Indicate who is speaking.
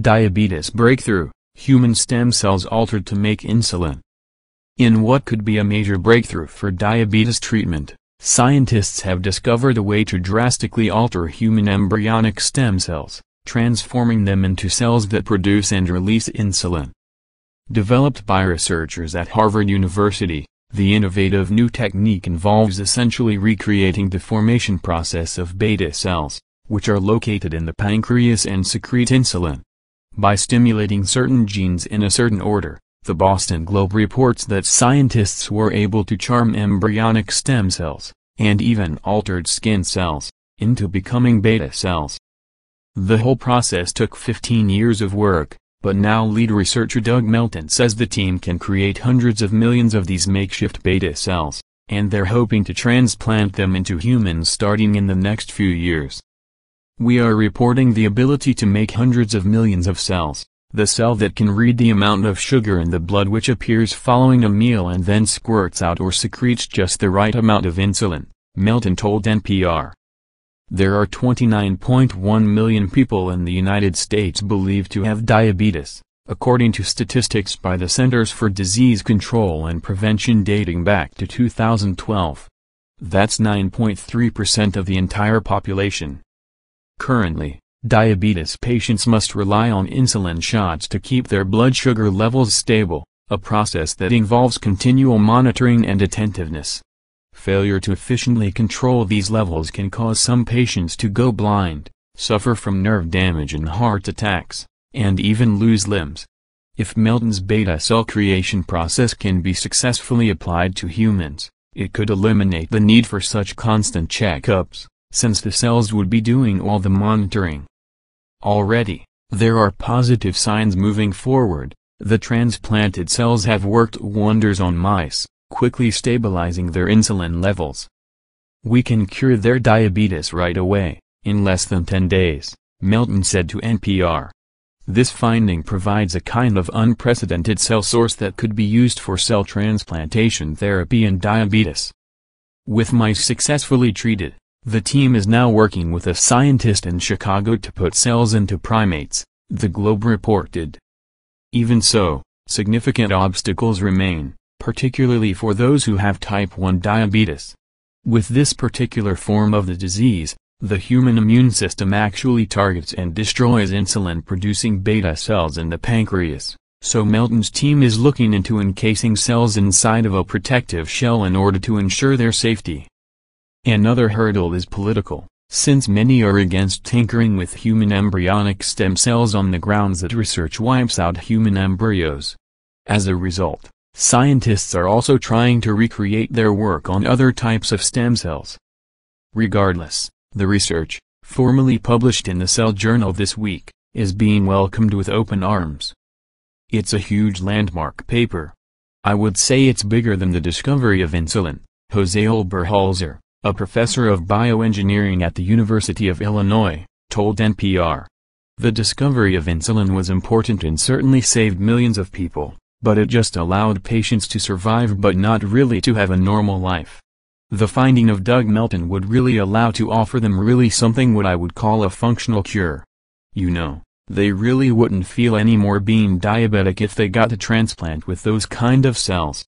Speaker 1: Diabetes breakthrough, human stem cells altered to make insulin. In what could be a major breakthrough for diabetes treatment, scientists have discovered a way to drastically alter human embryonic stem cells, transforming them into cells that produce and release insulin. Developed by researchers at Harvard University, the innovative new technique involves essentially recreating the formation process of beta cells, which are located in the pancreas and secrete insulin. By stimulating certain genes in a certain order, the Boston Globe reports that scientists were able to charm embryonic stem cells, and even altered skin cells, into becoming beta cells. The whole process took 15 years of work, but now lead researcher Doug Melton says the team can create hundreds of millions of these makeshift beta cells, and they're hoping to transplant them into humans starting in the next few years. We are reporting the ability to make hundreds of millions of cells, the cell that can read the amount of sugar in the blood which appears following a meal and then squirts out or secretes just the right amount of insulin, Melton told NPR. There are 29.1 million people in the United States believed to have diabetes, according to statistics by the Centers for Disease Control and Prevention dating back to 2012. That's 9.3% of the entire population. Currently, diabetes patients must rely on insulin shots to keep their blood sugar levels stable, a process that involves continual monitoring and attentiveness. Failure to efficiently control these levels can cause some patients to go blind, suffer from nerve damage and heart attacks, and even lose limbs. If Melton's beta cell creation process can be successfully applied to humans, it could eliminate the need for such constant checkups since the cells would be doing all the monitoring. Already, there are positive signs moving forward, the transplanted cells have worked wonders on mice, quickly stabilizing their insulin levels. We can cure their diabetes right away, in less than 10 days, Melton said to NPR. This finding provides a kind of unprecedented cell source that could be used for cell transplantation therapy in diabetes. With mice successfully treated, the team is now working with a scientist in Chicago to put cells into primates, the Globe reported. Even so, significant obstacles remain, particularly for those who have type 1 diabetes. With this particular form of the disease, the human immune system actually targets and destroys insulin-producing beta cells in the pancreas, so Melton's team is looking into encasing cells inside of a protective shell in order to ensure their safety. Another hurdle is political, since many are against tinkering with human embryonic stem cells on the grounds that research wipes out human embryos. As a result, scientists are also trying to recreate their work on other types of stem cells. Regardless, the research, formally published in the Cell Journal this week, is being welcomed with open arms. It's a huge landmark paper. I would say it's bigger than the discovery of insulin, Jose Oberholzer, a professor of bioengineering at the University of Illinois, told NPR. The discovery of insulin was important and certainly saved millions of people, but it just allowed patients to survive but not really to have a normal life. The finding of Doug Melton would really allow to offer them really something what I would call a functional cure. You know, they really wouldn't feel any more being diabetic if they got a transplant with those kind of cells.